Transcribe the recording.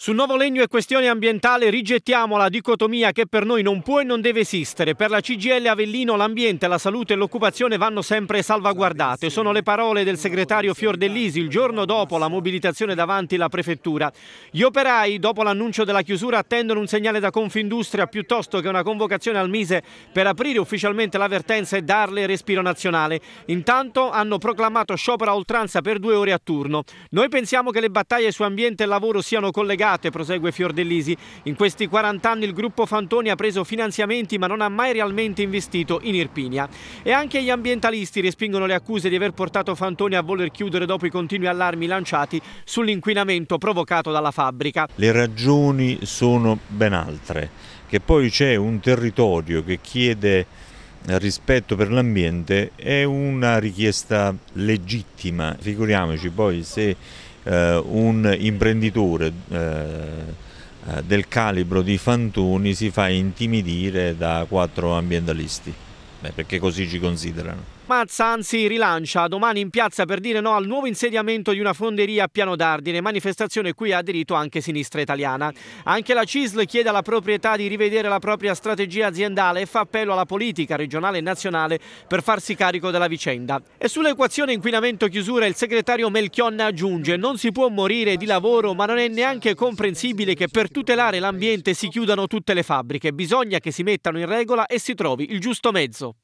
Sul nuovo legno e questione ambientale rigettiamo la dicotomia che per noi non può e non deve esistere. Per la CGL Avellino l'ambiente, la salute e l'occupazione vanno sempre salvaguardate. Sono le parole del segretario Fiordellisi il giorno dopo la mobilitazione davanti la prefettura. Gli operai, dopo l'annuncio della chiusura, attendono un segnale da Confindustria piuttosto che una convocazione al Mise per aprire ufficialmente l'avvertenza e darle respiro nazionale. Intanto hanno proclamato sciopero a oltranza per due ore a turno. Noi pensiamo che le battaglie su ambiente e lavoro siano collegate spiegate, prosegue Fiordellisi. In questi 40 anni il gruppo Fantoni ha preso finanziamenti ma non ha mai realmente investito in Irpinia. E anche gli ambientalisti respingono le accuse di aver portato Fantoni a voler chiudere dopo i continui allarmi lanciati sull'inquinamento provocato dalla fabbrica. Le ragioni sono ben altre, che poi c'è un territorio che chiede rispetto per l'ambiente è una richiesta legittima, figuriamoci poi se eh, un imprenditore eh, eh, del calibro di Fantoni si fa intimidire da quattro ambientalisti, Beh, perché così ci considerano. Mazza anzi rilancia domani in piazza per dire no al nuovo insediamento di una fonderia a Piano d'Ardine, manifestazione cui ha aderito anche Sinistra Italiana. Anche la CISL chiede alla proprietà di rivedere la propria strategia aziendale e fa appello alla politica regionale e nazionale per farsi carico della vicenda. E sull'equazione inquinamento-chiusura il segretario Melchionna aggiunge non si può morire di lavoro ma non è neanche comprensibile che per tutelare l'ambiente si chiudano tutte le fabbriche, bisogna che si mettano in regola e si trovi il giusto mezzo.